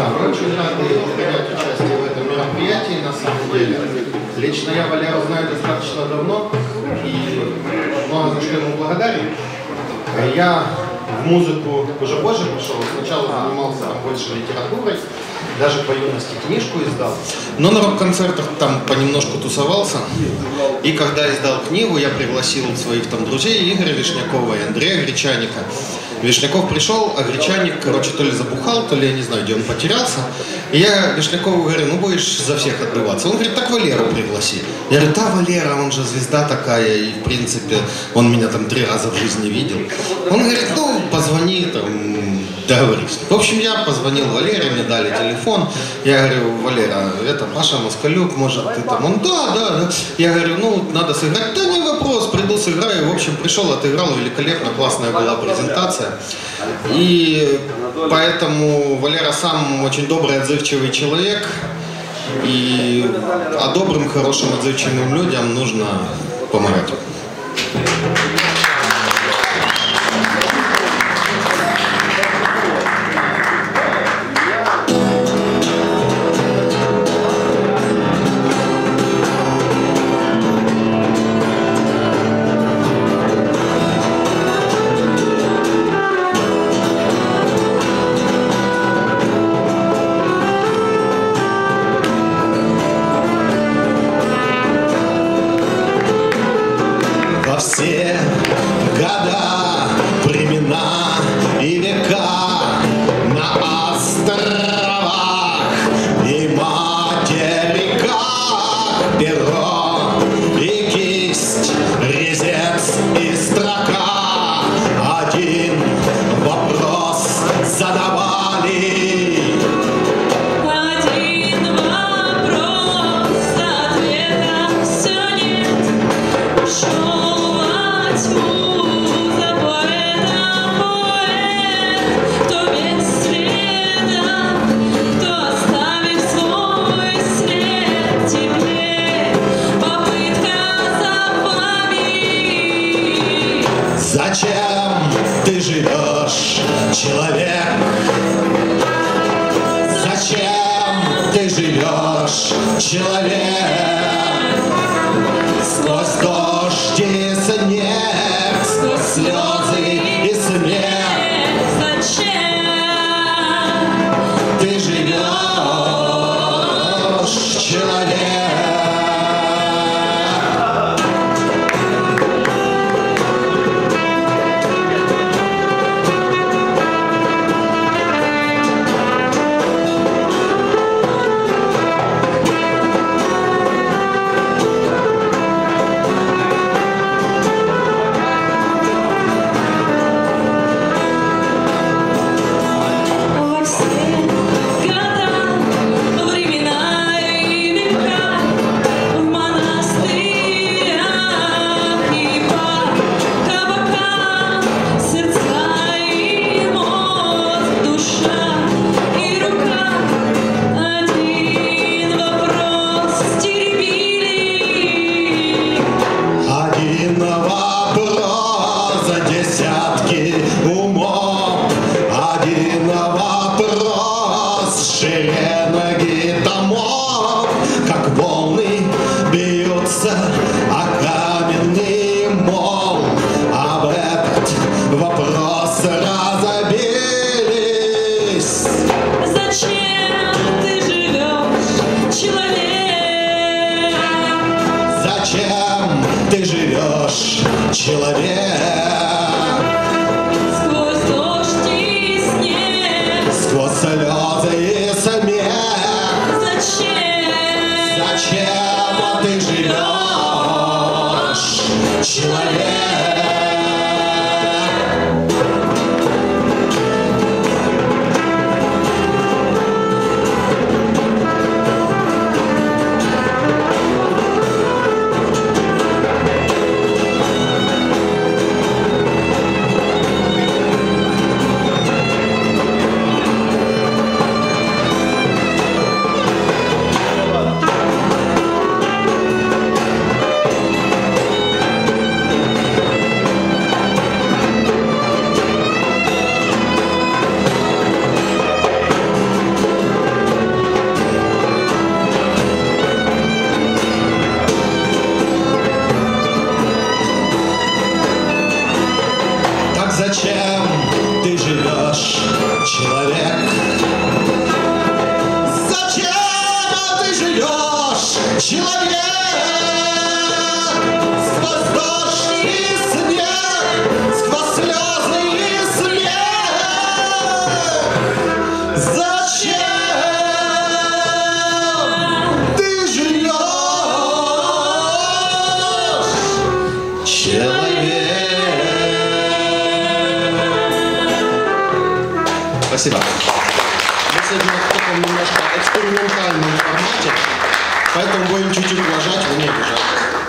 Да, очень рады принять участие в этом мероприятии, на самом деле. Лично я Валеру знаю достаточно давно и много за что ему благодарен. Я в музыку уже позже пришел, сначала занимался там больше литературой, даже по юности книжку издал. Но на рок-концертах там понемножку тусовался. И когда издал книгу, я пригласил своих там друзей Игоря Вишнякова и Андрея Гречаника. Вишняков пришел, а Гречаник, короче, то ли забухал, то ли я не знаю, где он потерялся. И я Вишнякову говорю, ну будешь за всех отдуваться. Он говорит, так Валеру пригласи. Я говорю, да, Валера, он же звезда такая, и в принципе он меня там три раза в жизни видел. Он говорит, ну позвони, там, договорись. В общем, я позвонил Валере, мне дали телефон. Я говорю, Валера, это Паша Москалюк, может ты там? Он, да, да, да. Я говорю, ну надо сыграть. Да не вопрос, приду сыграю. В общем, пришел, отыграл, великолепно, классная была презентация. И поэтому Валера сам очень добрый, отзывчивый человек. И а добрым, хорошим, отзывчивым людям нужно помогать. Живешь, человек? Сквозь дождь человек? Сквозь дождь и снег. Сквозь слезы и смех Зачем? Зачем ты живешь, человек? Зачем ты живешь, человек? Зачем ты живешь, человек? Спасибо. Мы сегодня в таком немножко экспериментальном формате, поэтому будем чуть-чуть уважать, вы не обижайтесь.